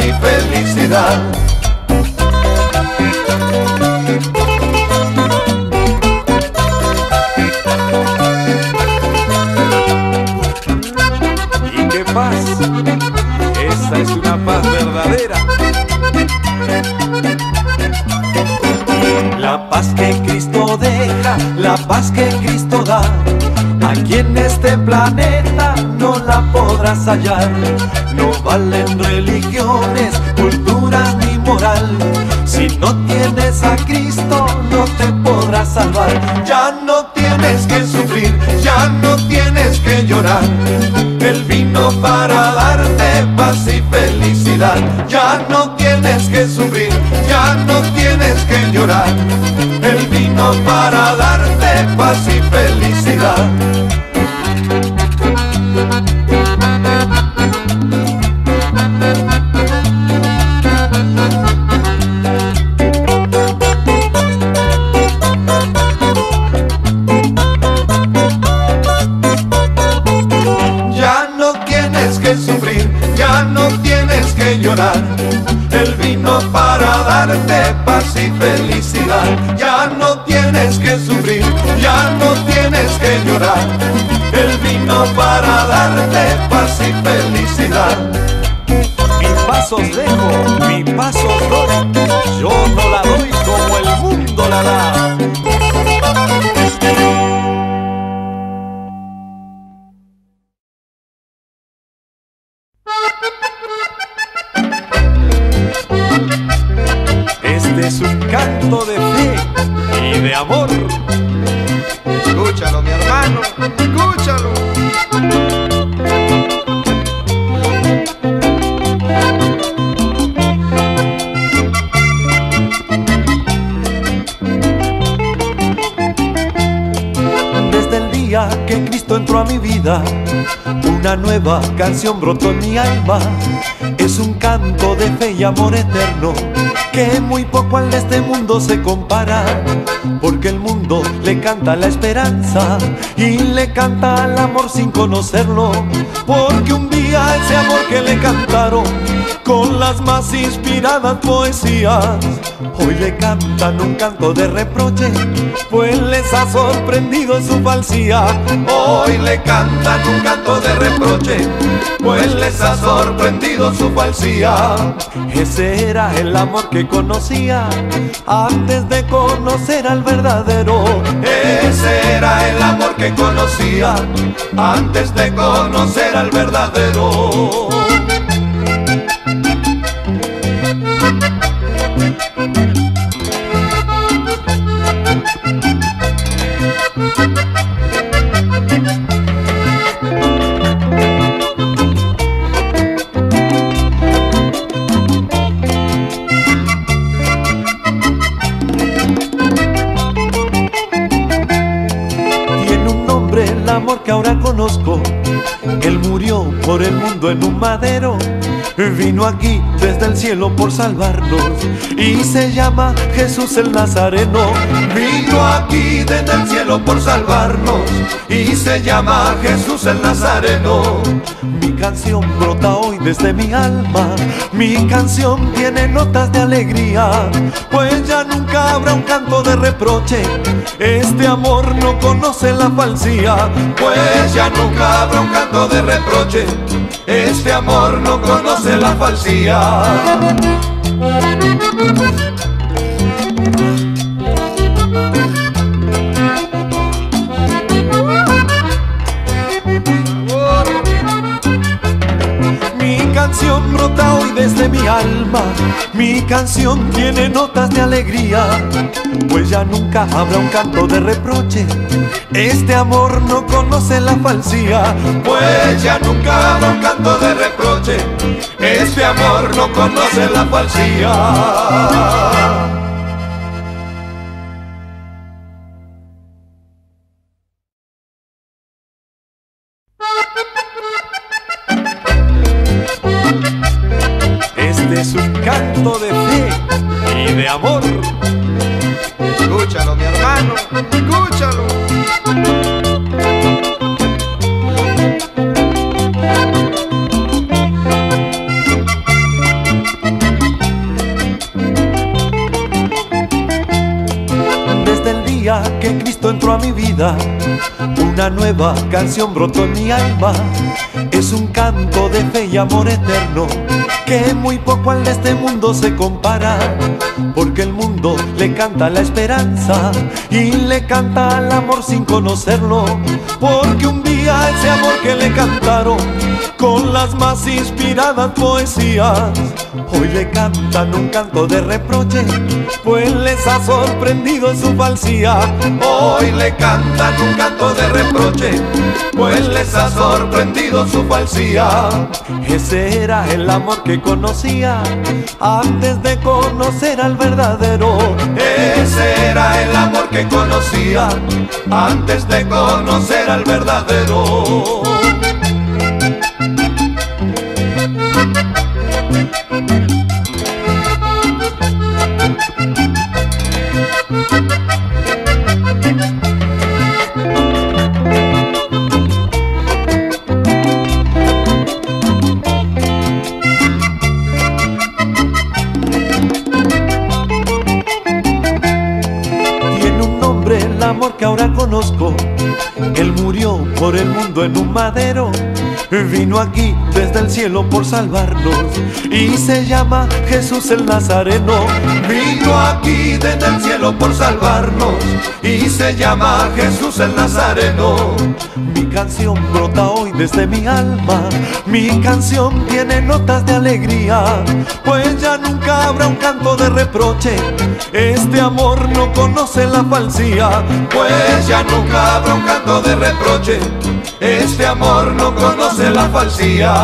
y felicidad. ¿Y qué paz? Esa es una paz verdadera. La paz que Cristo deja, la paz que Cristo da. Aquí en este planeta no la podrás hallar. Valen religiones, cultura ni moral. Si no tienes a Cristo, no te podrás salvar. Ya no tienes que sufrir, ya no tienes que llorar. Él vino para darte paz y felicidad. Ya no tienes que sufrir, ya no tienes que llorar. Él vino para darte paz y felicidad. Darte paz y felicidad. Ya no tienes que sufrir, ya no tienes que llorar. Él vino para darte paz y felicidad. Mis pasos dejo, mis pasos doy. Yo no la doy como el mundo la da. De amor. Escúchalo, mi hermano, entró a mi vida, una nueva canción brotó en mi alma. Es un canto de fe y amor eterno que muy poco al de este mundo se compara. Porque el mundo le canta la esperanza y le canta al amor sin conocerlo. Porque un día ese amor que le cantaron con las más inspiradas poesías, hoy le cantan un canto de reproche, pues les ha sorprendido su falsía. Hoy le cantan un canto de reproche, pues les ha sorprendido su falsía. Ese era el amor que conocía antes de conocer al verdadero. Ese era el amor que conocía antes de conocer al verdadero. El mundo en un madero. Vino aquí desde el cielo por salvarnos y se llama Jesús el Nazareno. Vino aquí desde el cielo por salvarnos y se llama Jesús el Nazareno. Mi canción brota hoy desde mi alma, mi canción tiene notas de alegría, pues ya nunca habrá un canto de reproche. Este amor no conoce la falsía, pues ya nunca habrá un canto de reproche. Este amor no conoce la falsía. Brota hoy desde mi alma, mi canción tiene notas de alegría, pues ya nunca habrá un canto de reproche. Este amor no conoce la falsía, pues ya nunca habrá un canto de reproche. Este amor no conoce la falsía. Canción brotó en mi alma. Es un canto de fe y amor eterno que muy poco al de este mundo se compara. Porque el mundo le canta la esperanza y le canta al amor sin conocerlo. Porque un día ese amor que le cantaron con las más inspiradas poesías, hoy le cantan un canto de reproche, pues les ha sorprendido su falsía. Hoy le cantan un canto de reproche, pues les ha sorprendido su falsía. Ese era el amor que conocía antes de conocer al verdadero. Ese era el amor que conocía antes de conocer al verdadero. En un madero. Vino aquí desde el cielo por salvarnos y se llama Jesús el Nazareno. Vino aquí desde el cielo por salvarnos y se llama Jesús el Nazareno. Mi canción brota hoy desde mi alma. Mi canción tiene notas de alegría, pues ya nunca habrá un canto de reproche. Este amor no conoce la falsía, pues ya nunca habrá un canto de reproche. Este amor no conoce la falsía.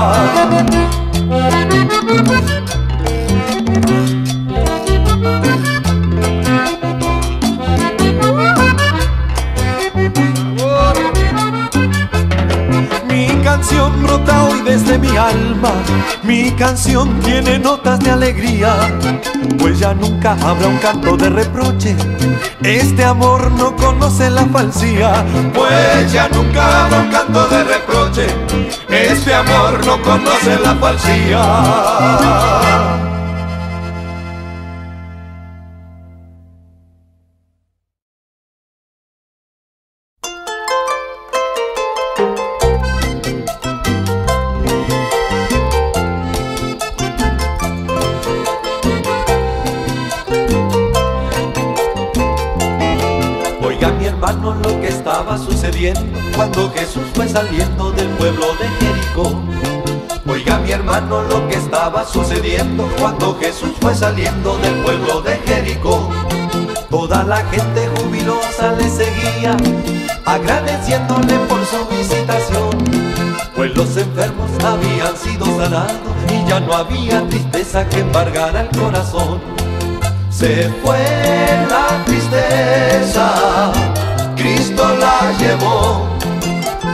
Desde mi alma, mi canción tiene notas de alegría, pues ya nunca habrá un canto de reproche. Este amor no conoce la falsía, pues ya nunca habrá un canto de reproche. Este amor no conoce la falsía. Cuando Jesús fue saliendo del pueblo de Jericó. Oiga mi hermano lo que estaba sucediendo cuando Jesús fue saliendo del pueblo de Jericó. Toda la gente jubilosa le seguía, agradeciéndole por su visitación. Pues los enfermos habían sido sanados y ya no había tristeza que embargara el corazón. Se fue la tristeza, Cristo la llevó.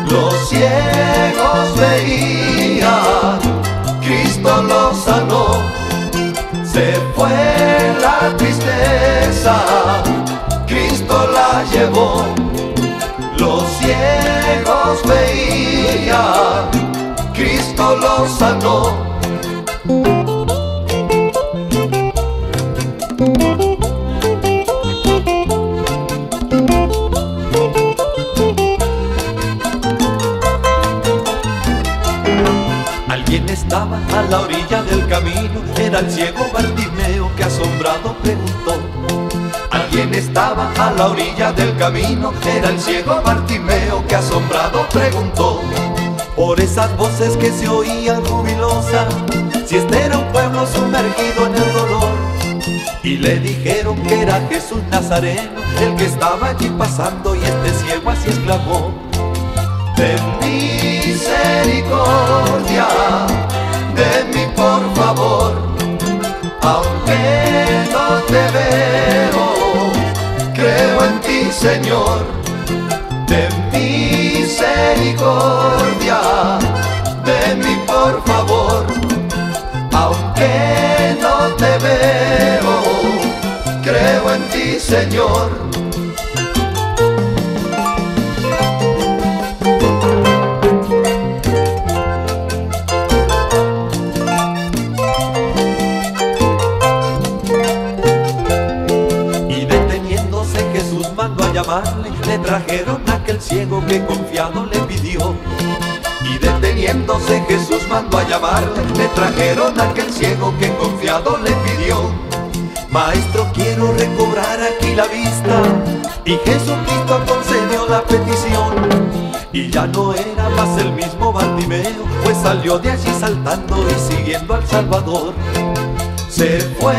Los ciegos veían, Cristo los sanó. Se fue la tristeza, Cristo la llevó. Los ciegos veían, Cristo los sanó. Estaba a la orilla del camino, era el ciego Bartimeo que asombrado preguntó. Alguien estaba a la orilla del camino, era el ciego Bartimeo que asombrado preguntó. Por esas voces que se oían jubilosas, si este era un pueblo sumergido en el dolor. Y le dijeron que era Jesús Nazareno, el que estaba allí pasando y este ciego así exclamó. Ten misericordia de mí por favor, aunque no te veo, creo en ti Señor, de misericordia, de mí por favor, aunque no te veo, creo en ti Señor. Mandó a llamarle, le trajeron aquel ciego que confiado le pidió. Y deteniéndose Jesús mandó a llamarle, le trajeron aquel ciego que confiado le pidió. Maestro, quiero recobrar aquí la vista. Y Jesucristo concedió la petición. Y ya no era más el mismo Bartimeo, pues salió de allí saltando y siguiendo al Salvador. Se fue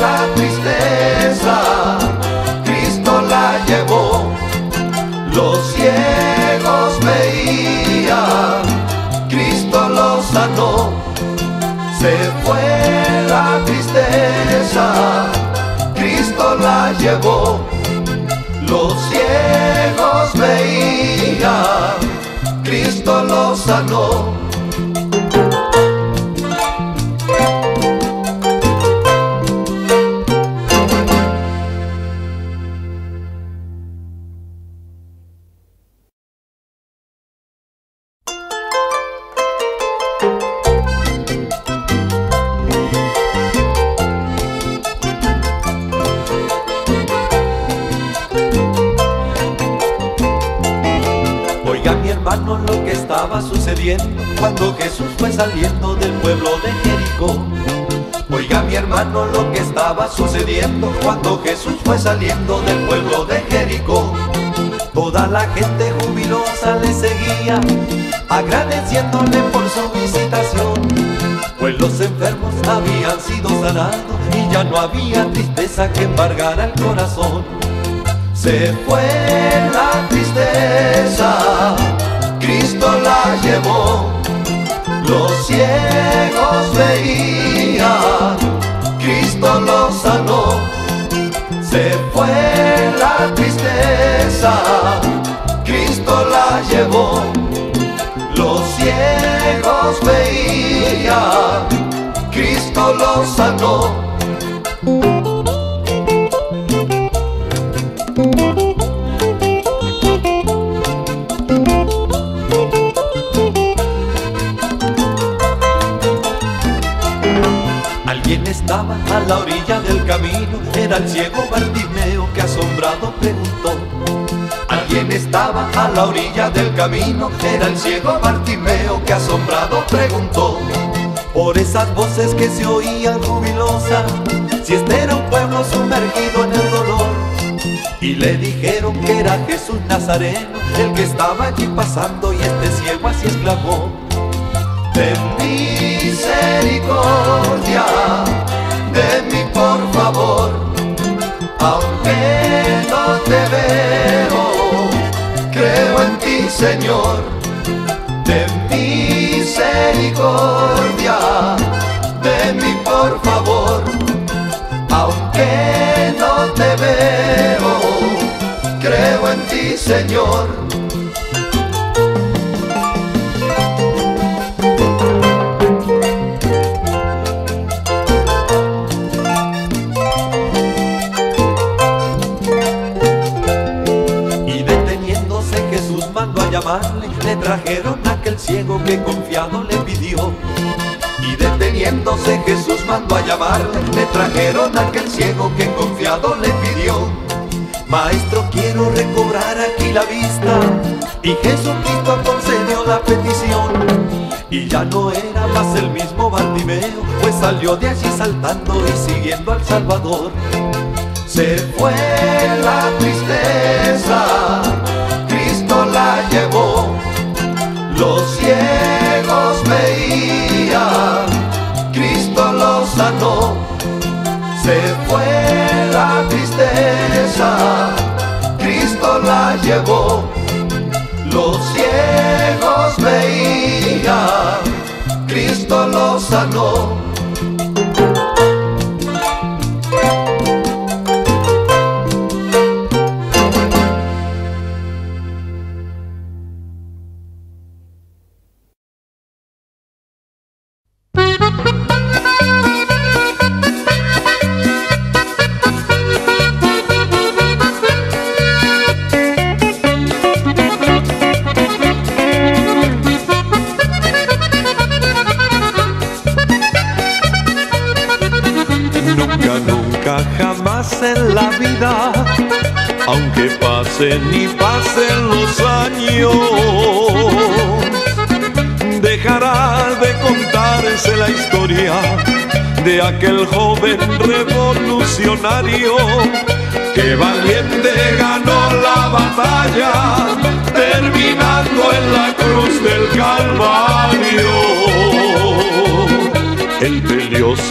la tristeza, Los ciegos veían, Cristo los sanó. Se fue la tristeza, Cristo la llevó. Los ciegos veían, Cristo los sanó. Fue saliendo del pueblo de Jericó. Oiga mi hermano lo que estaba sucediendo cuando Jesús fue saliendo del pueblo de Jericó. Toda la gente jubilosa le seguía, agradeciéndole por su visitación. Pues los enfermos habían sido sanados y ya no había tristeza que embargara el corazón. Se fue la tristeza, Cristo la llevó. Los ciegos veían, Cristo los sanó. Se fue la tristeza, Cristo la llevó. Los ciegos veían, Cristo los sanó. A la orilla del camino, era el ciego Bartimeo que asombrado preguntó. Alguien estaba a la orilla del camino, era el ciego Bartimeo que asombrado preguntó. Por esas voces que se oían jubilosas, si este era un pueblo sumergido en el dolor. Y le dijeron que era Jesús Nazareno, el que estaba allí pasando y este ciego así exclamó. Ten misericordia de mí, por favor, aunque no te veo, creo en ti, Señor. Ten misericordia de mí, por favor, aunque no te veo, creo en ti, Señor. Trajeron a aquel ciego que confiado le pidió. Y deteniéndose Jesús mandó a llamarle, le trajeron a aquel ciego que confiado le pidió. Maestro, quiero recobrar aquí la vista. Y Jesucristo concedió la petición. Y ya no era más el mismo Bartimeo, pues salió de allí saltando y siguiendo al Salvador. Se fue la tristeza, Los ciegos veían, Cristo los sanó. Se fue la tristeza, Cristo la llevó. Los ciegos veían, Cristo los sanó.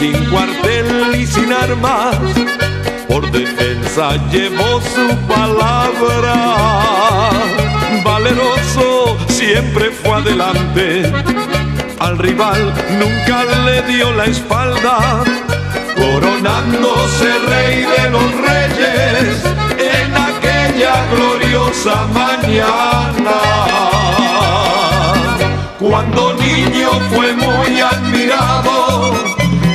Sin cuartel y sin armas, por defensa llevó su palabra. Valeroso siempre fue adelante, al rival nunca le dio la espalda coronándose rey de los reyes en aquella gloriosa mañana. Cuando niño fue muy admirado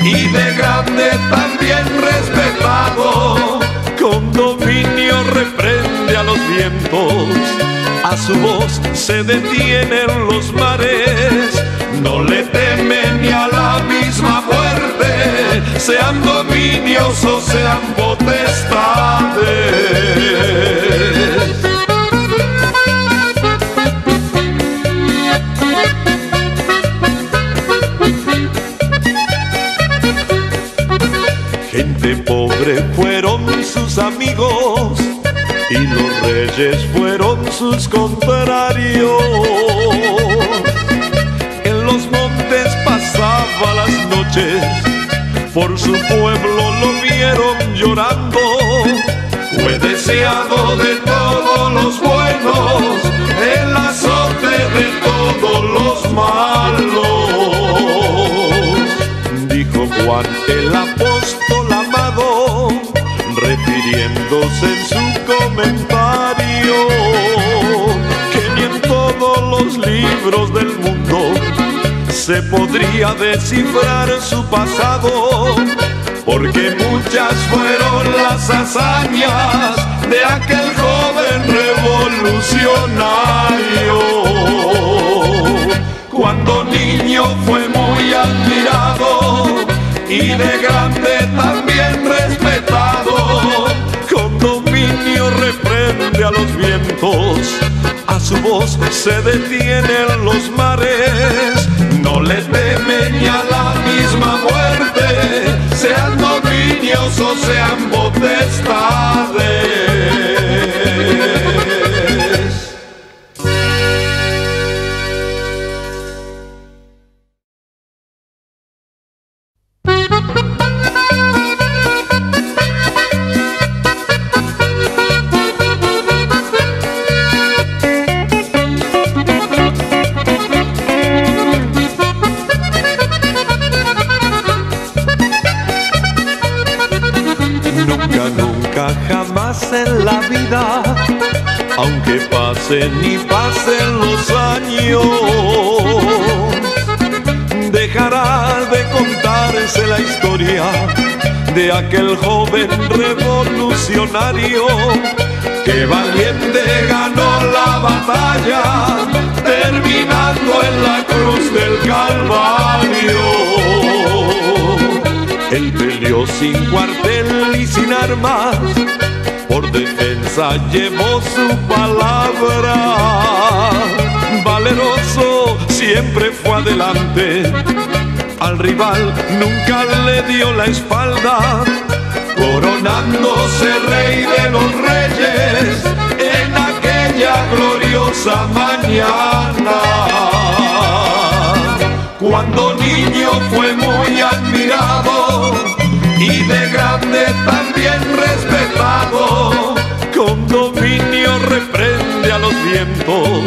y de grande también respetado, con dominio reprende a los vientos, a su voz se detienen los mares, no le temen ni a la misma muerte, sean dominios o sean potestades. Sus amigos y los reyes fueron sus contrarios. En los montes pasaba las noches, por su pueblo lo vieron llorando. Fue deseado de todos los buenos, el azote de todos los malos. Dijo Juan el que ni en todos los libros del mundo se podría descifrar su pasado, porque muchas fueron las hazañas de aquel joven revolucionario. Cuando niño fue muy admirado y de grande también los vientos, a su voz se detienen los mares. No le teme ni a la misma muerte, sean dominios o sean potestades. Pasen y pasen los años, dejará de contarse la historia de aquel joven revolucionario que valiente ganó la batalla, terminando en la cruz del Calvario. Él peleó sin cuartel y sin armas, por defensa llevó su palabra. Valeroso siempre fue adelante, al rival nunca le dio la espalda, coronándose rey de los reyes en aquella gloriosa mañana. Cuando niño fue muy admirado y de grande también respetado. Con dominio reprende a los vientos,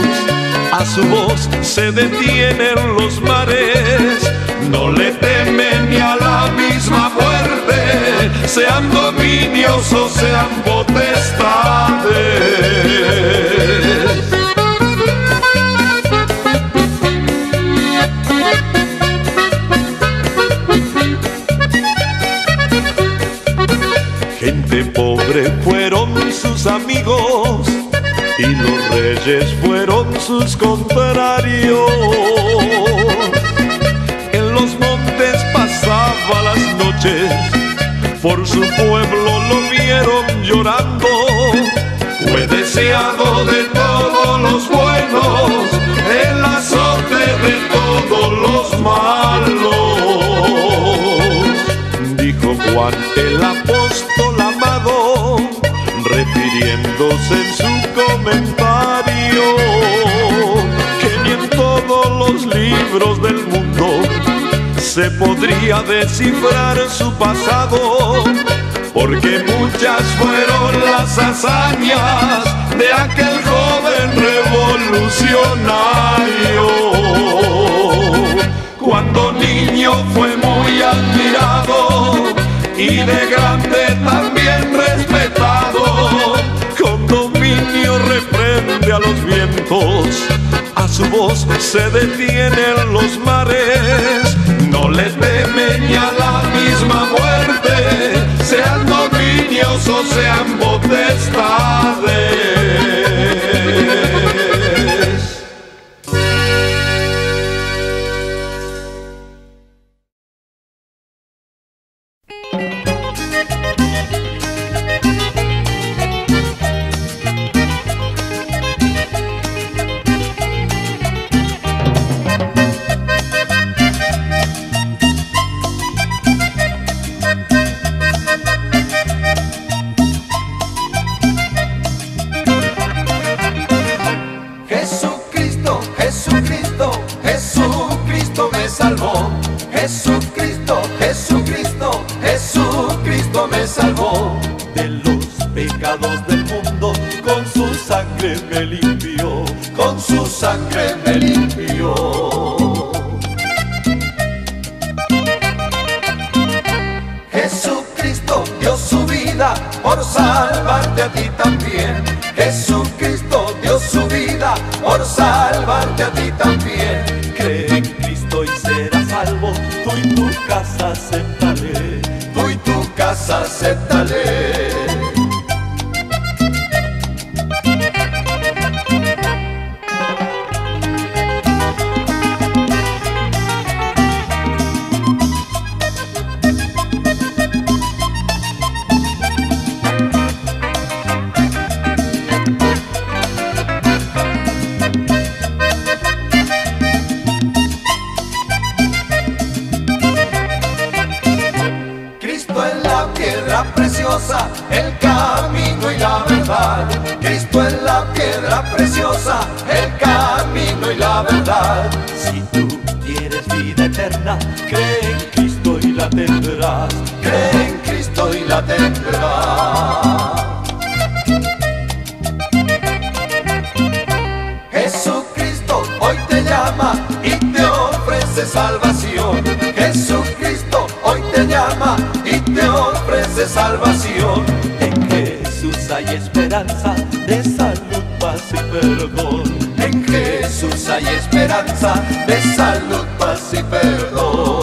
a su voz se detienen los mares. No le temen ni a la misma muerte, sean dominios o sean potestades. Fueron sus contrarios. En los montes pasaba las noches, por su pueblo lo vieron llorando. de todos los buenos, el azote de todos los malos. Dijo Juan el apóstol amado, refiriéndose en su comentario, que ni en todos los libros del mundo se podría descifrar su pasado porque muchas fueron las hazañas de aquel joven revolucionario. Cuando niño fue muy admirado y de grande los vientos, a su voz se detienen los mares, no le teme ni a la misma muerte sean dominios o sean potestades. de salvación. Jesucristo hoy te llama y te ofrece salvación. En Jesús hay esperanza de salud, paz y perdón. En Jesús hay esperanza de salud, paz y perdón.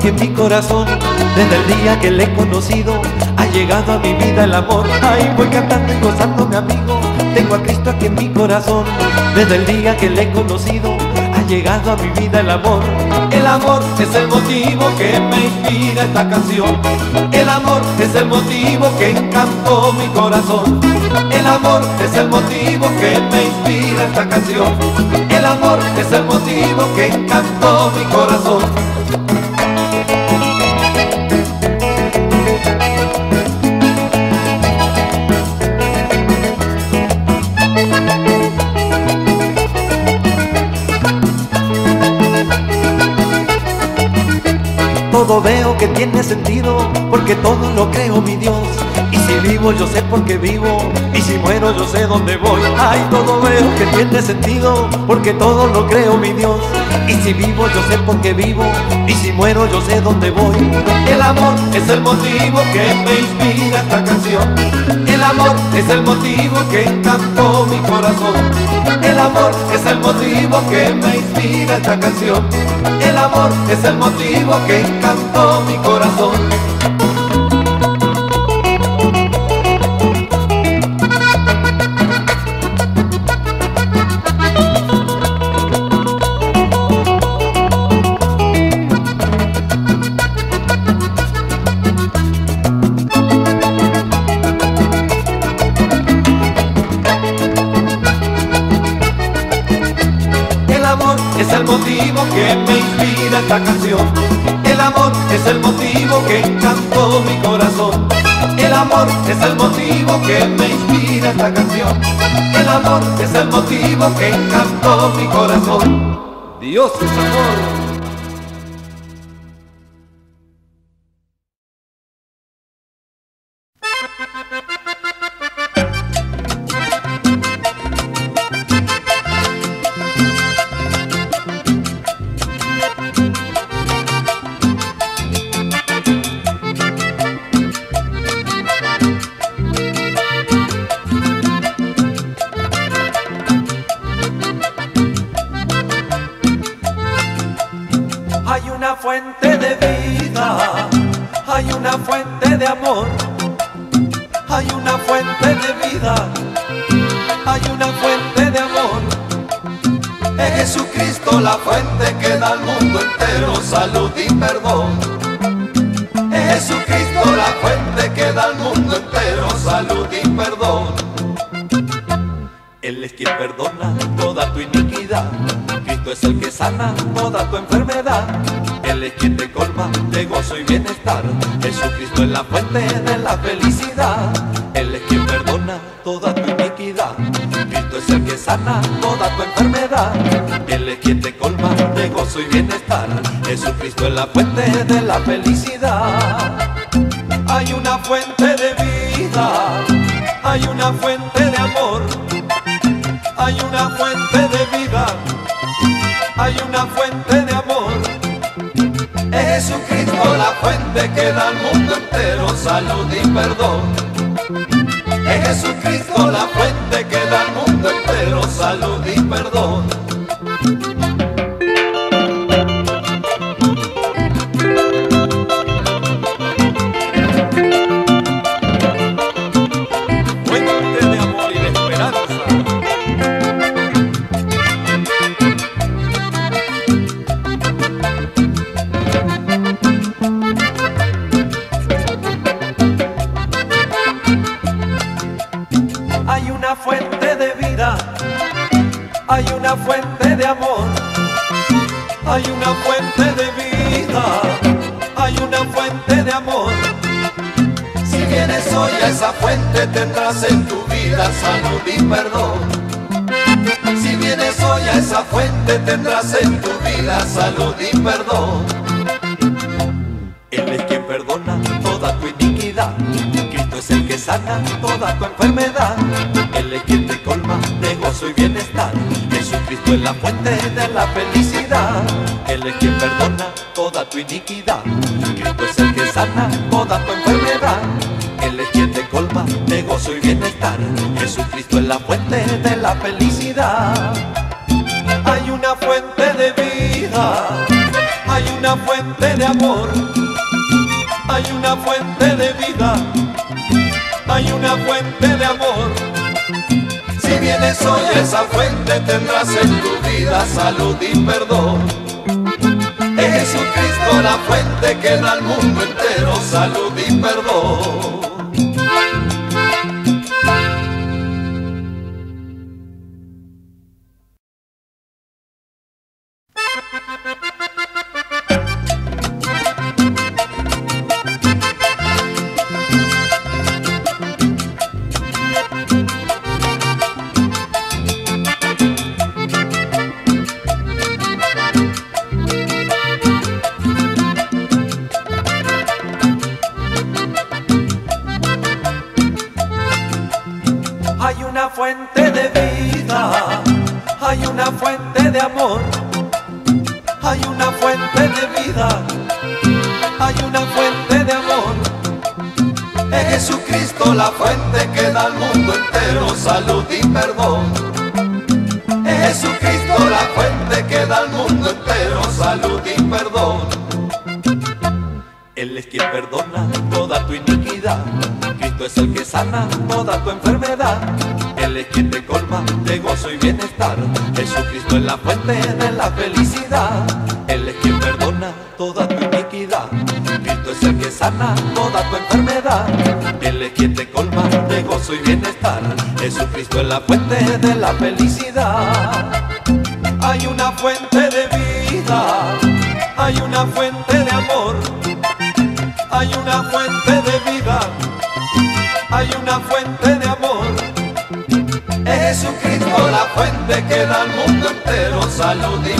Desde el día que le he conocido Ha llegado a mi vida el amor. Ay, voy cantando y gozando mi amigo. Tengo a Cristo aquí en mi corazón. Desde el día que le he conocido Ha llegado a mi vida el amor. El amor es el motivo que me inspira esta canción. El amor es el motivo que encantó mi corazón. El amor es el motivo que me inspira esta canción. El amor es el motivo que encantó mi corazón porque todo lo creo mi Dios. Y si vivo yo sé por qué vivo, y si muero yo sé dónde voy. Ay, todo veo que tiene sentido, porque todo lo creo mi Dios. Y si vivo yo sé por qué vivo, y si muero yo sé dónde voy. El amor es el motivo que me inspira esta canción. El amor es el motivo que encantó mi corazón. El amor es el motivo que me inspira esta canción. El amor es el motivo que encantó mi corazón. Que me inspira esta canción. El amor es el motivo que encantó mi corazón. Dios es amor. Es Jesucristo la fuente que da al mundo entero salud y perdón. Es Jesucristo la fuente que da al mundo entero salud y perdón. Tendrás en tu vida salud y perdón. Si vienes hoy a esa fuente tendrás en tu vida salud y perdón. Él es quien perdona toda tu iniquidad. Cristo es el que sana toda tu enfermedad. Él es quien te colma de gozo y bienestar. Jesucristo es la fuente de la felicidad. Él es quien perdona toda tu iniquidad. Cristo es el que sana toda tu enfermedad. Jesucristo es la fuente de la felicidad. Hay una fuente de vida, hay una fuente de amor, hay una fuente de vida, hay una fuente de amor. Si vienes hoy a esa fuente tendrás en tu vida salud y perdón. Es Jesucristo la fuente que da al mundo entero salud y perdón. El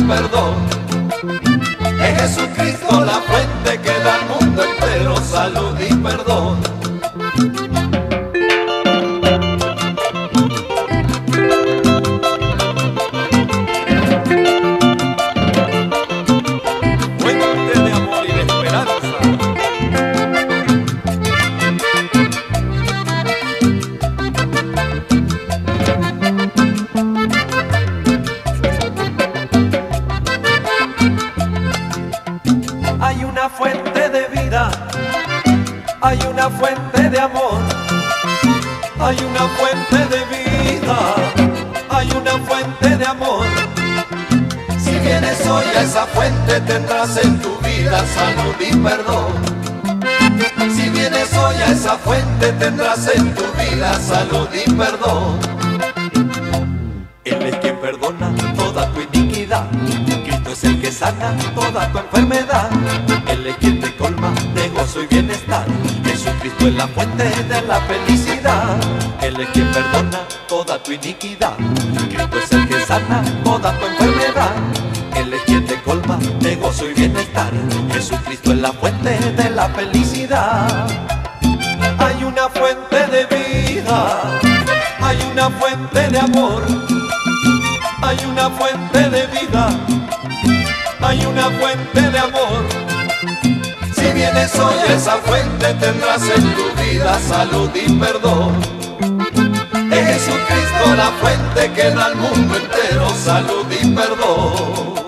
perdón. Es Jesucristo la fuente que da al mundo entero salud y perdón. Salud y perdón. Él es quien perdona toda tu iniquidad. Cristo es el que sana toda tu enfermedad. Él es quien te colma de gozo y bienestar. Jesucristo es la fuente de la felicidad. Él es quien perdona toda tu iniquidad. Cristo es el que sana toda tu enfermedad. Él es quien te colma de gozo y bienestar. Jesucristo es la fuente de la felicidad. Hay una fuente de vida, hay una fuente de amor, hay una fuente de vida, hay una fuente de amor. Si vienes hoy esa fuente tendrás en tu vida salud y perdón. Es Jesucristo la fuente que da al mundo entero salud y perdón.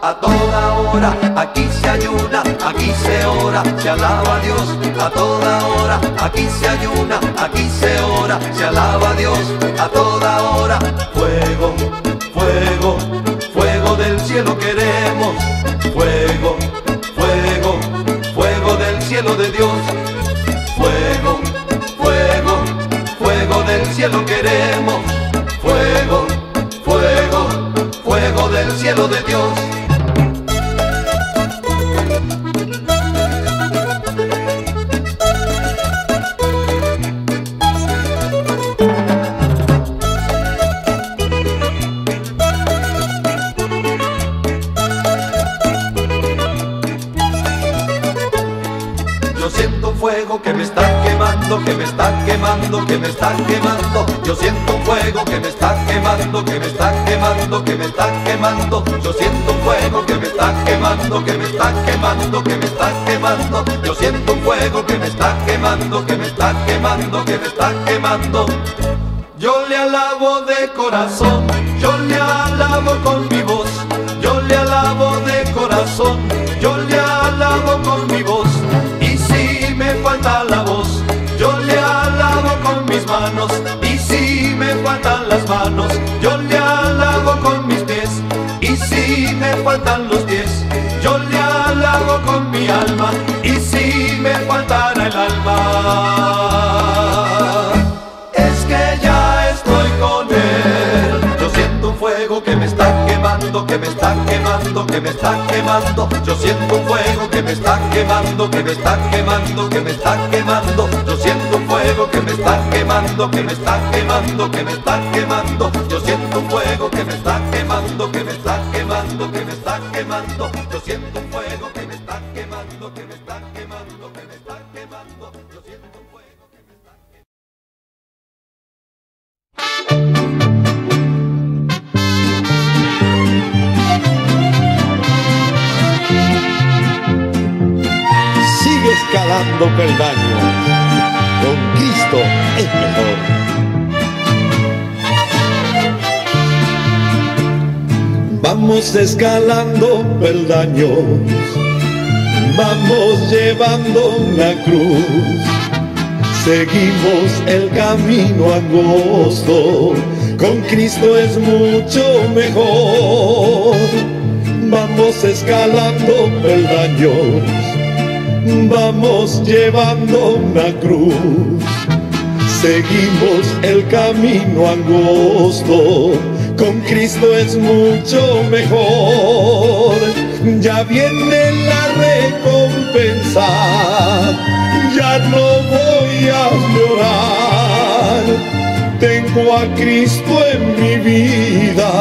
a toda hora, aquí se ayuna, aquí se ora, se alaba a Dios a toda hora, aquí se ayuna, aquí se ora, se alaba a Dios a toda hora. Fuego, fuego, fuego del cielo queremos, fuego, fuego, fuego del cielo de Dios. Cielo queremos, fuego, fuego, fuego del cielo de Dios. Que me está quemando. Yo siento fuego que me está quemando, que me está quemando, que me está quemando. Yo siento fuego que me está quemando, que me está quemando, que me está quemando. Yo siento fuego que me está quemando, que me está quemando, que me está quemando. Yo le alabo de corazón, yo le alabo con mi voz, yo le alabo de corazón, yo le alabo con y si me faltan las manos, yo le alabo con mis pies. Y si me faltan los pies, yo le alabo con mi alma. Y si me faltara el alma, es que ya estoy con él. Yo siento un fuego que me está quemando, que me está que me está quemando. Yo siento un fuego que me está quemando, que me está quemando, que me está quemando. Yo siento un fuego que me está quemando, que me está quemando, que me está quemando. Yo siento un fuego que me está quemando, que me está quemando, que me está quemando. Yo siento Vamos escalando peldaños. Vamos llevando la cruz. Seguimos el camino angosto. Con Cristo es mucho mejor. Vamos escalando peldaños vamos llevando una cruz. Seguimos el camino angosto, con Cristo es mucho mejor. Ya viene la recompensa, ya no voy a llorar. Tengo a Cristo en mi vida,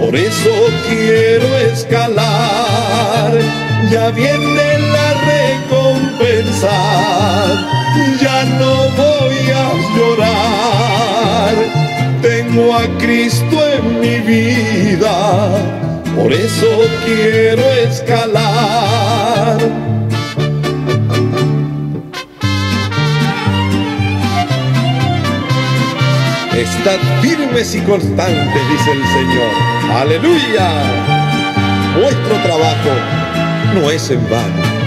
por eso quiero escalar. Ya viene la recompensa, ya no voy a llorar. Tengo a Cristo en mi vida, por eso quiero escalar. Estad firmes y constantes, dice el Señor. Aleluya. Vuestro trabajo no es en vano.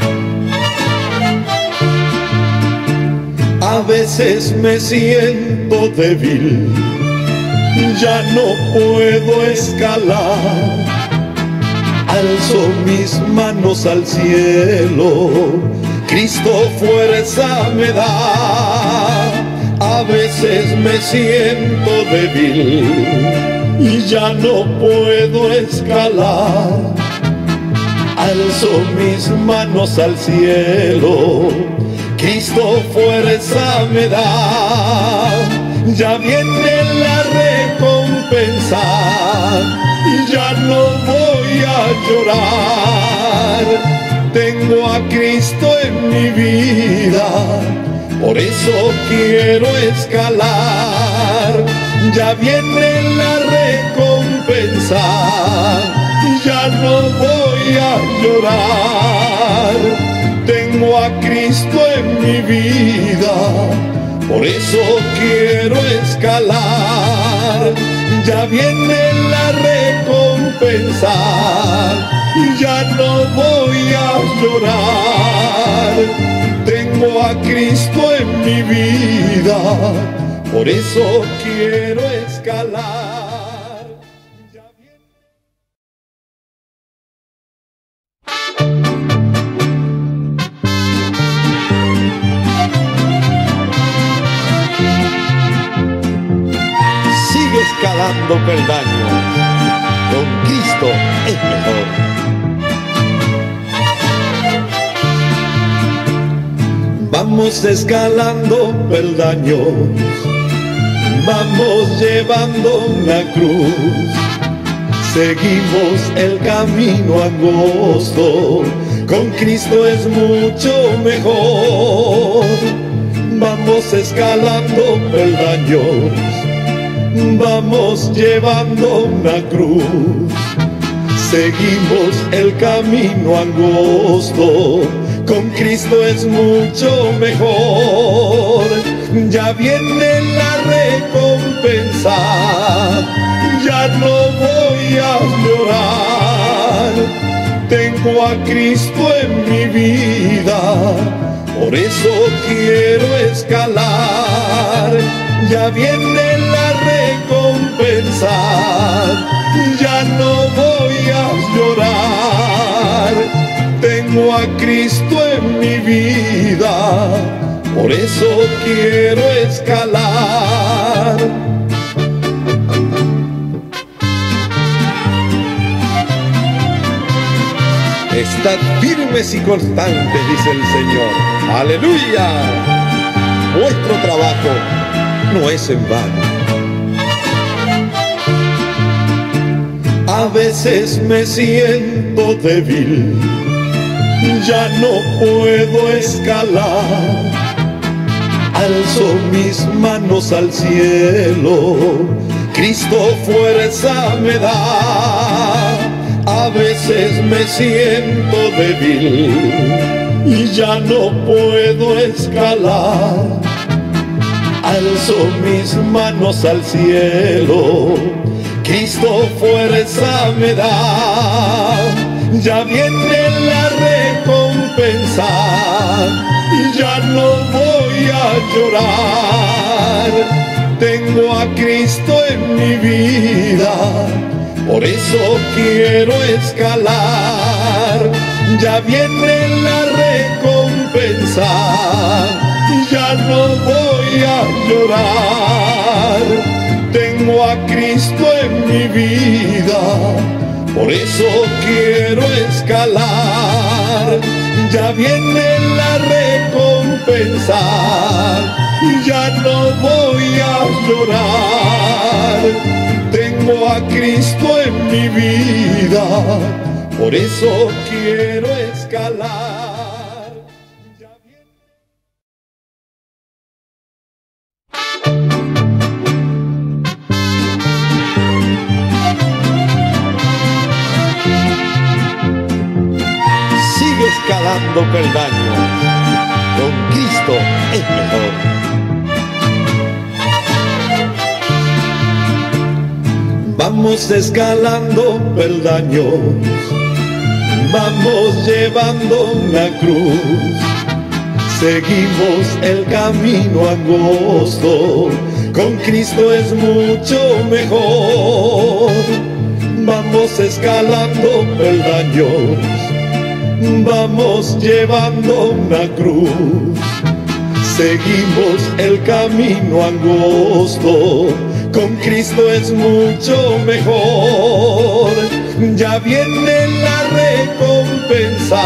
A veces me siento débil, ya no puedo escalar. Alzo mis manos al cielo, Cristo fuerza me da. A veces me siento débil y ya no puedo escalar. Alzo mis manos al cielo, Cristo fuerza me da. Ya viene recompensa y ya no voy a llorar. Tengo a Cristo en mi vida, por eso quiero escalar. Ya viene la recompensa y ya no voy a llorar. Tengo a Cristo en mi vida, por eso quiero escalar. Ya viene la recompensa ya no voy a llorar. Tengo a Cristo en mi vida, por eso quiero escalar. Peldaños. Con Cristo es mejor. Vamos escalando peldaños. Vamos llevando una cruz. Seguimos el camino angosto. Con Cristo es mucho mejor. Vamos escalando peldaños vamos llevando una cruz. Seguimos el camino angosto, con Cristo es mucho mejor. Ya viene la recompensa, ya no voy a llorar. Tengo a Cristo en mi vida, por eso quiero escalar. ya viene recompensa, ya no voy a llorar, tengo a Cristo en mi vida, por eso quiero escalar. Estad firmes y constantes, dice el Señor. Aleluya. Vuestro trabajo no es en vano. A veces me siento débil, ya no puedo escalar. Alzo mis manos al cielo, Cristo fuerza me da. A veces me siento débil. Y ya no puedo escalar. Alzo mis manos al cielo, Cristo fuerza me da, ya viene la recompensa. Ya no voy a llorar, tengo a Cristo en mi vida, por eso quiero escalar, ya viene la recompensa. Ya no voy a llorar. Tengo a Cristo en mi vida, por eso quiero escalar. Ya viene la recompensa, ya no voy a llorar. Tengo a Cristo en mi vida, por eso quiero escalar. Peldaños. Con Cristo es mejor. Vamos escalando peldaños, vamos llevando la cruz. Seguimos el camino angosto, con Cristo es mucho mejor. Vamos escalando peldaños vamos llevando una cruz. Seguimos el camino angosto, con Cristo es mucho mejor. Ya viene la recompensa,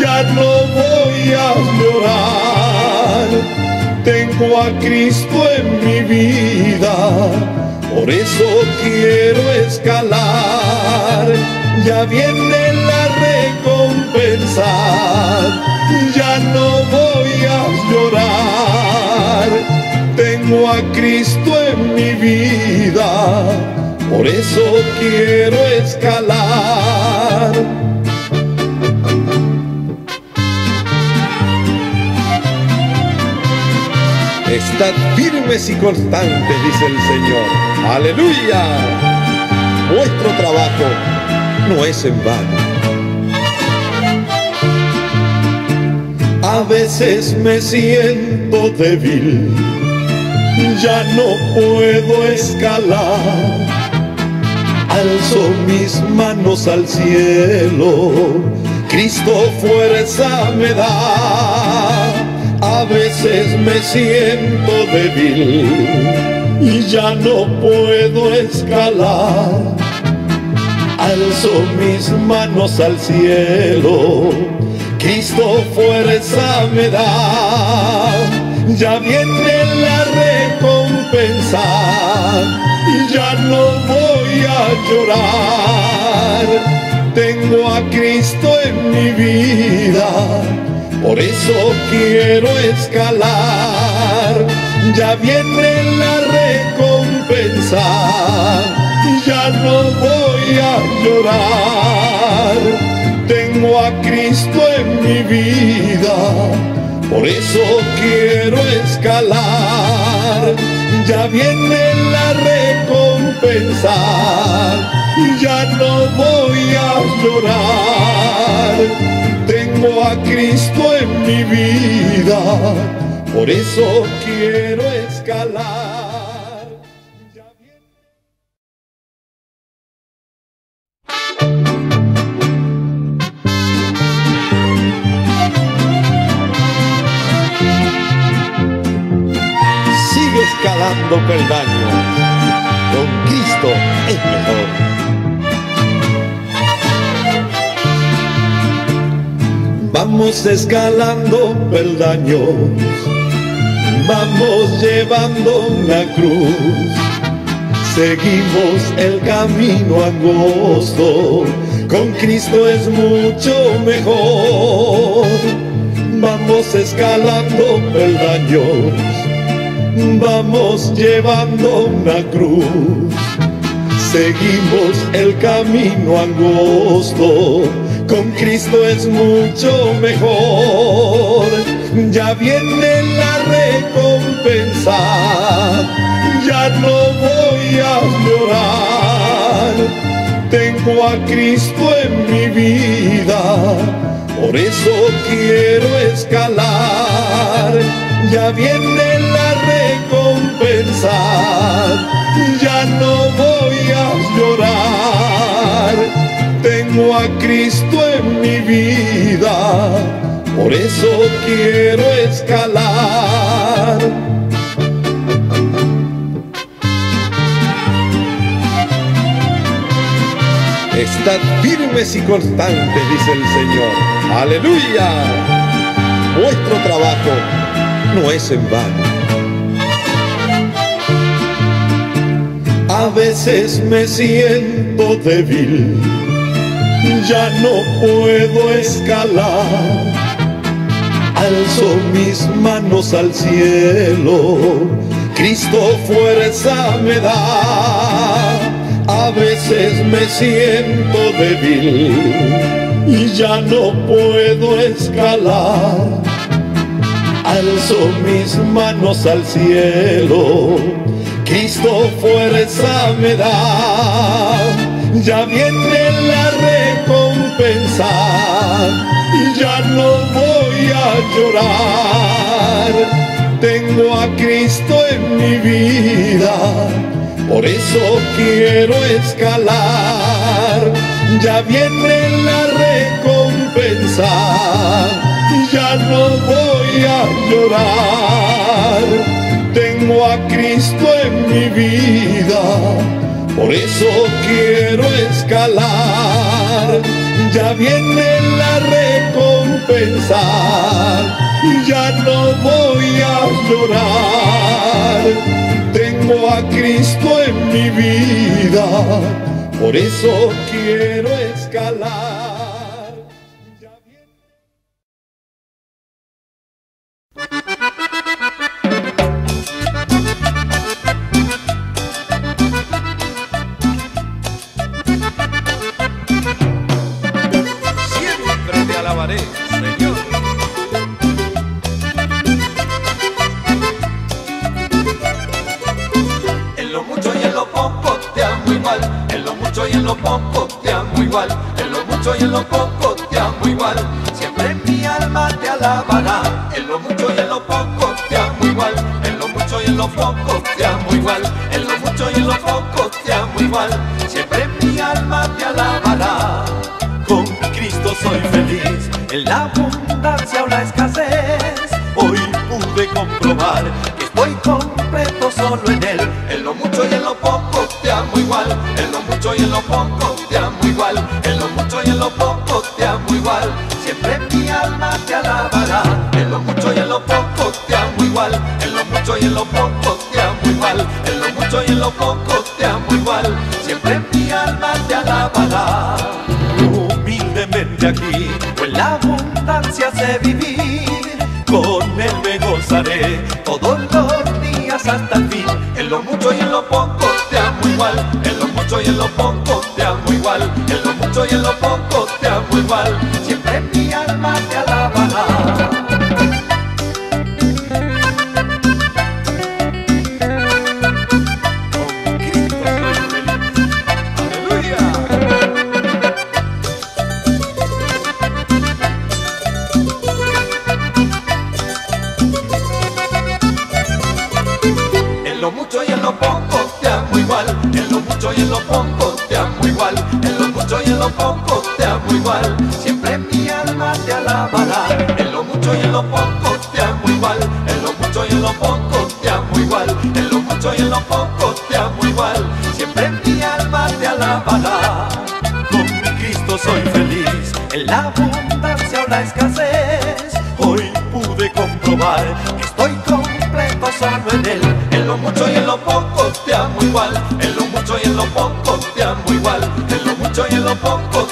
ya no voy a llorar. Tengo a Cristo en mi vida, por eso quiero escalar. Ya viene la recompensar, ya no voy a llorar. Tengo a Cristo en mi vida, por eso quiero escalar. Estad firmes y constantes, dice el Señor. Aleluya. Vuestro trabajo no es en vano. A veces me siento débil, ya no puedo escalar. Alzo mis manos al cielo, Cristo fuerza me da. A veces me siento débil y ya no puedo escalar. Alzo mis manos al cielo Cristo fuerza me da, ya viene la recompensa. Ya no voy a llorar. Tengo a Cristo en mi vida, por eso quiero escalar. Ya viene la recompensa. Ya no voy a llorar tengo a Cristo en mi vida, por eso quiero escalar. Ya viene la recompensa ya no voy a llorar. Tengo a Cristo en mi vida, por eso quiero escalar. Escalando peldaños, con Cristo es mejor. Vamos escalando peldaños vamos llevando la cruz. Seguimos el camino angosto, con Cristo es mucho mejor. Vamos escalando peldaños, vamos llevando una cruz. Seguimos el camino angosto, con Cristo es mucho mejor. Ya viene la recompensa, ya no voy a llorar. Tengo a Cristo en mi vida, por eso quiero escalar. Ya viene la recompensa, ya no voy a llorar. Tengo a Cristo en mi vida, por eso quiero escalar. Estad firmes y constantes, dice el Señor. Aleluya. Vuestro trabajo no es en vano. A veces me siento débil, ya no puedo escalar. Alzo mis manos al cielo, Cristo fuerza me da. A veces me siento débil y ya no puedo escalar. Alzo mis manos al cielo, Cristo fuerza me da. Ya viene la recompensa ya no voy a llorar. Tengo a Cristo en mi vida, por eso quiero escalar. Ya viene la recompensa ya no voy a llorar. Tengo a Cristo en mi vida, por eso quiero escalar. Ya viene la recompensa ya no voy a llorar. Tengo a Cristo en mi vida, por eso quiero escalar. Vivir. Con él me gozaré todos los días hasta el fin. En lo mucho y en lo poco te amo igual. En lo mucho y en lo poco te amo igual. En lo mucho y en lo poco te amo igual. Igual, siempre mi alma te alabará, en lo mucho y en lo poco te amo igual, en lo mucho y en lo poco te amo igual, en lo mucho y en lo poco te amo igual, siempre mi alma te alabará. Con mi Cristo soy feliz, en la abundancia la escasez, hoy pude comprobar que estoy completo solo en Él. En lo mucho y en lo poco te amo igual, en lo mucho y en lo poco te amo igual, en lo mucho y en lo poco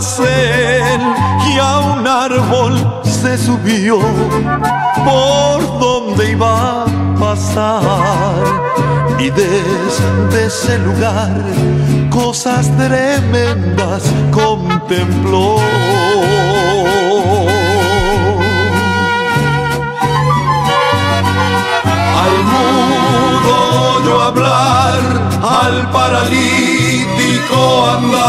y a un árbol se subió por donde iba a pasar y desde ese lugar cosas tremendas contempló. Hablar, al paralítico andar.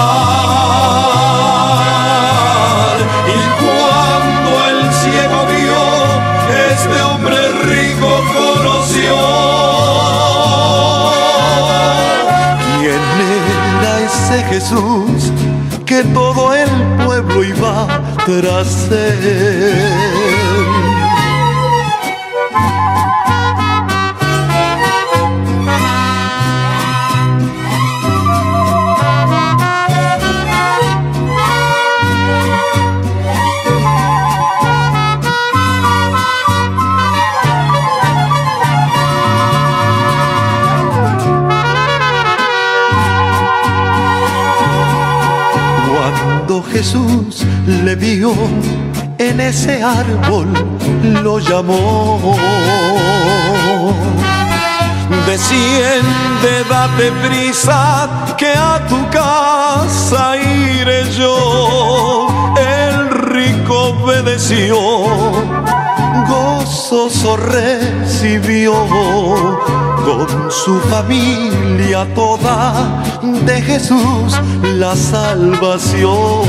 Y cuando el ciego vio, este hombre rico conoció. ¿Quién era ese Jesús que todo el pueblo iba tras él? Jesús le vio en ese árbol, lo llamó. Desciende, date prisa, que a tu casa iré yo. El rico obedeció, gozoso recibió con su familia toda de Jesús la salvación.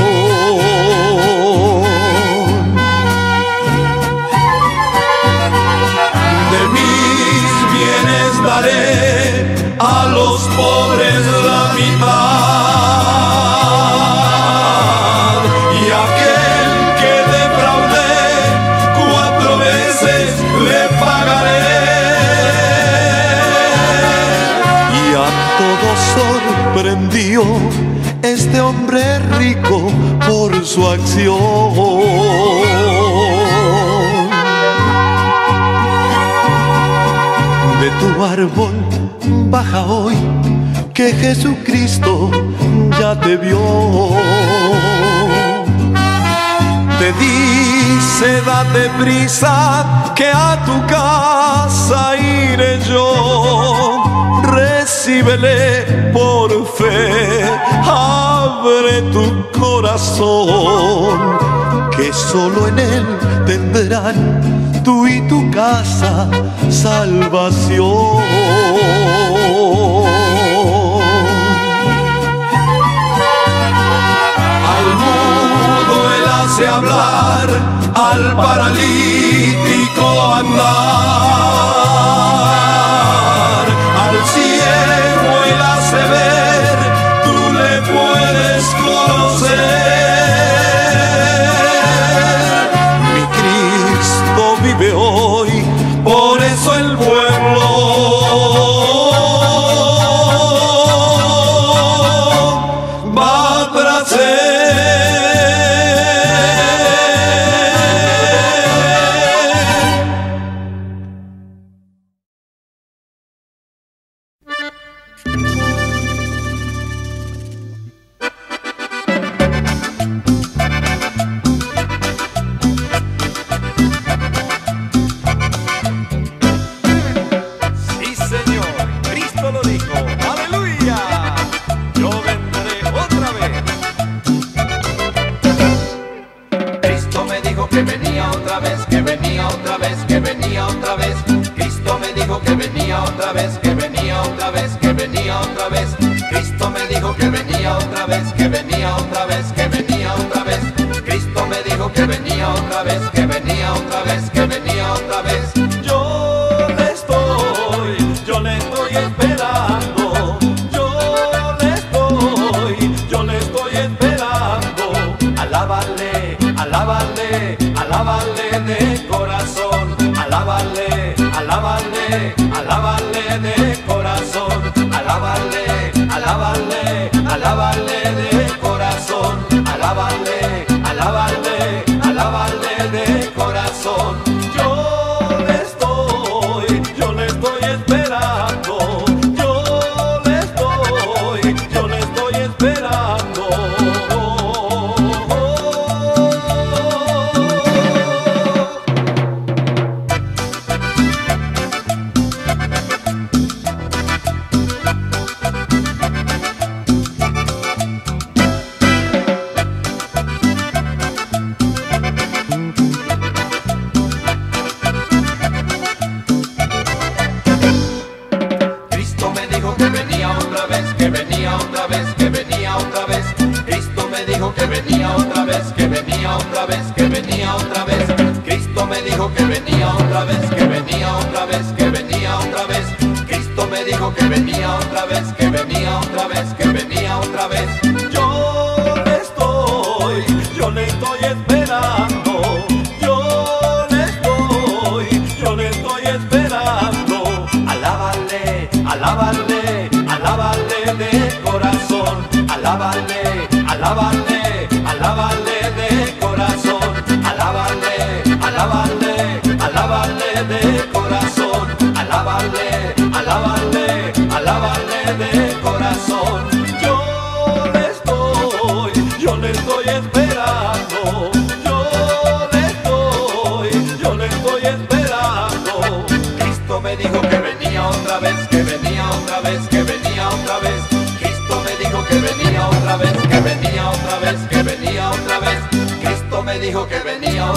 De mis bienes daré a los pobres la mitad. Le pagaré. Y a todos sorprendió este hombre rico por su acción. de tu árbol baja hoy que Jesucristo ya te vio. Te dice date prisa que a tu casa iré yo. Recíbele por fe, abre tu corazón, que solo en él tendrán tú y tu casa salvación. Hace hablar, al paralítico andar,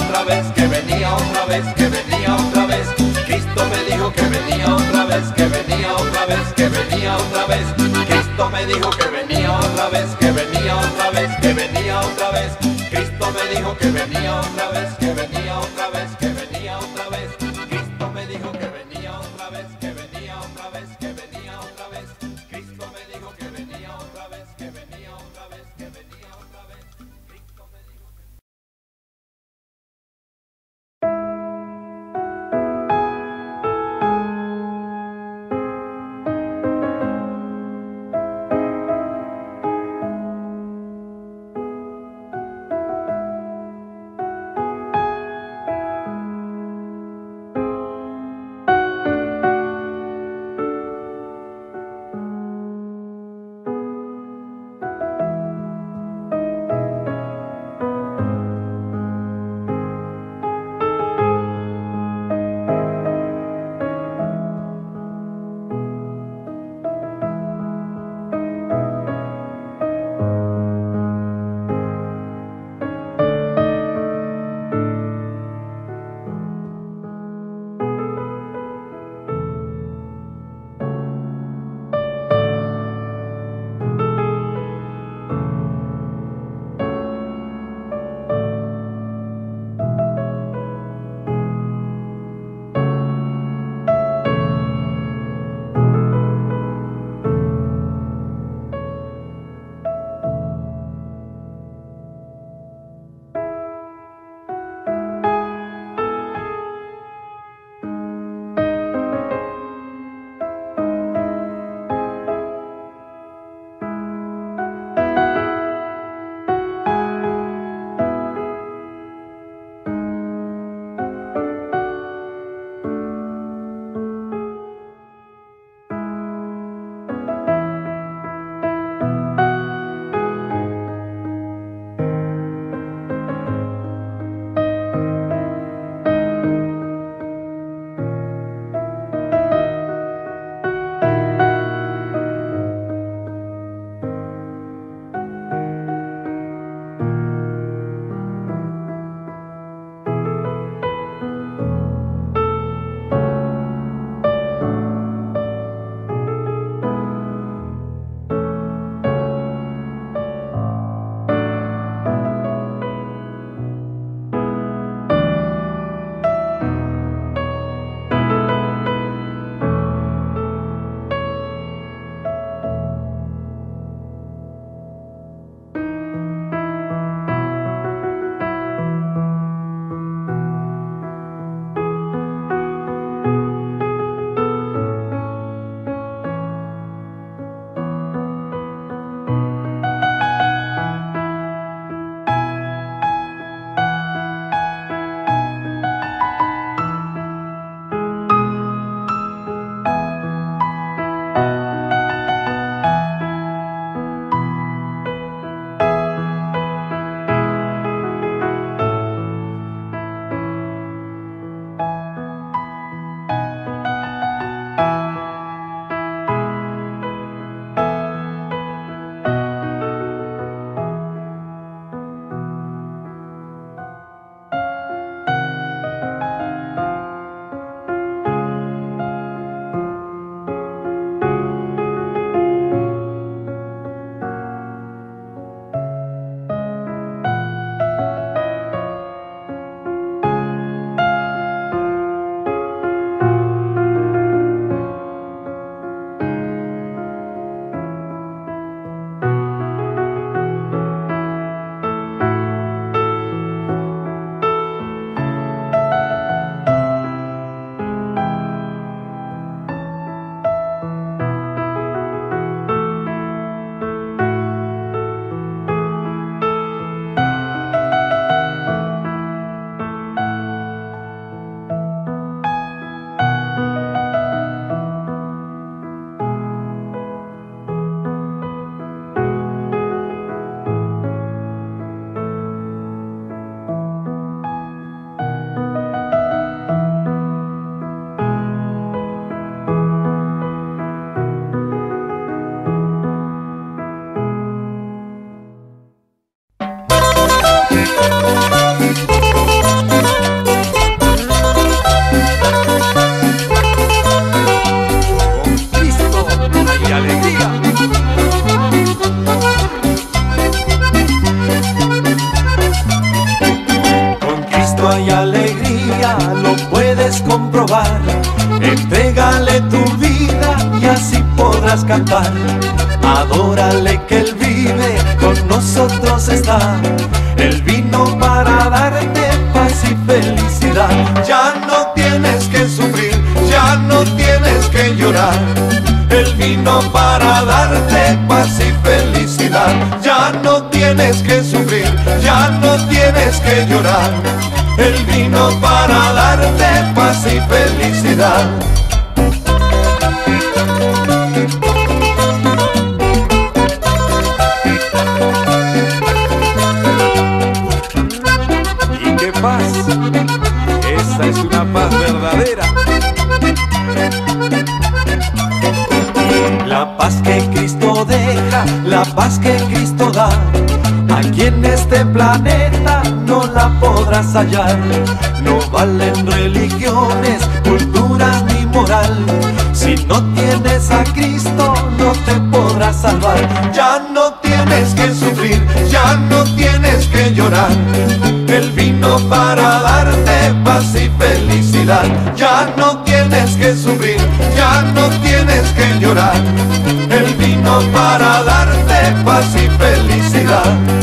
otra vez, que venía otra vez, que venía otra vez. Cristo me dijo que venía otra vez, que venía otra vez, que venía otra vez. Cristo me dijo que venía otra vez, que venía otra vez, que venía otra vez. Cristo me dijo que venía otra vez. No valen religiones, cultura ni moral. Si no tienes a Cristo, no te podrás salvar. Ya no tienes que sufrir, ya no tienes que llorar. El vino para darte paz y felicidad. Ya no tienes que sufrir, ya no tienes que llorar. El vino para darte paz y felicidad.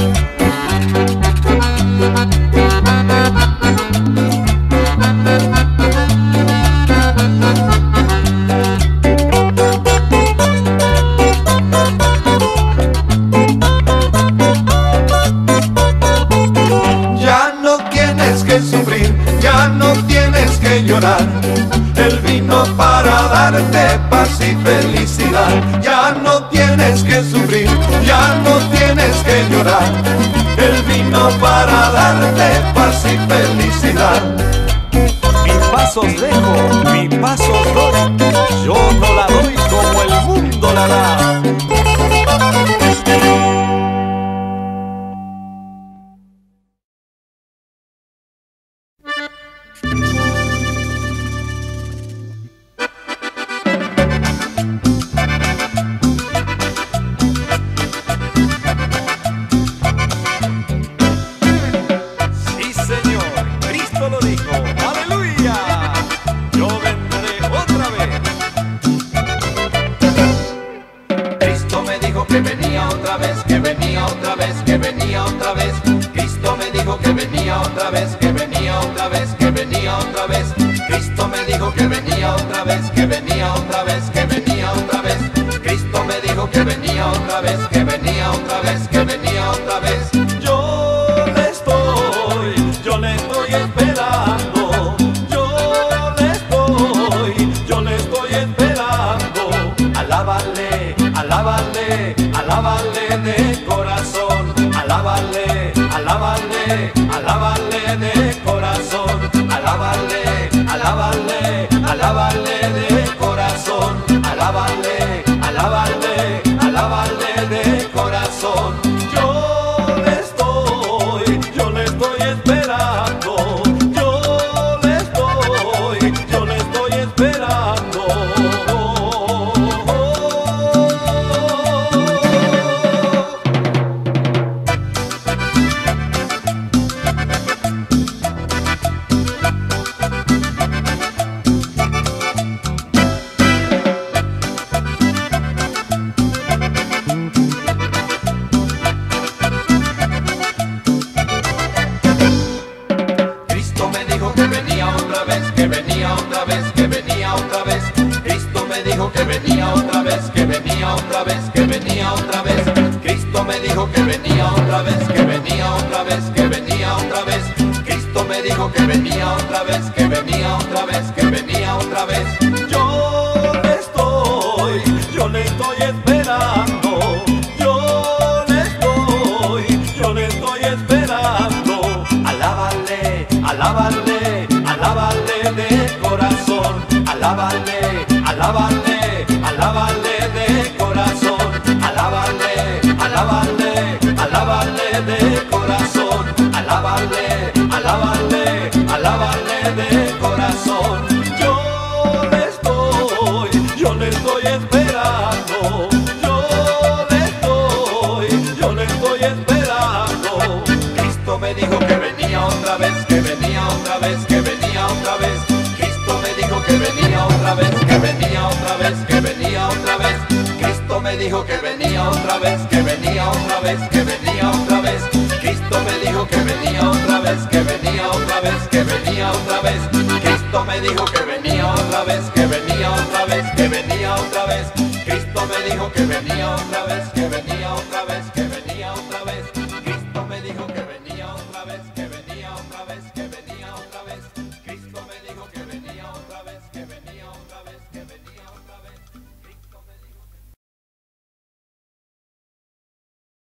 자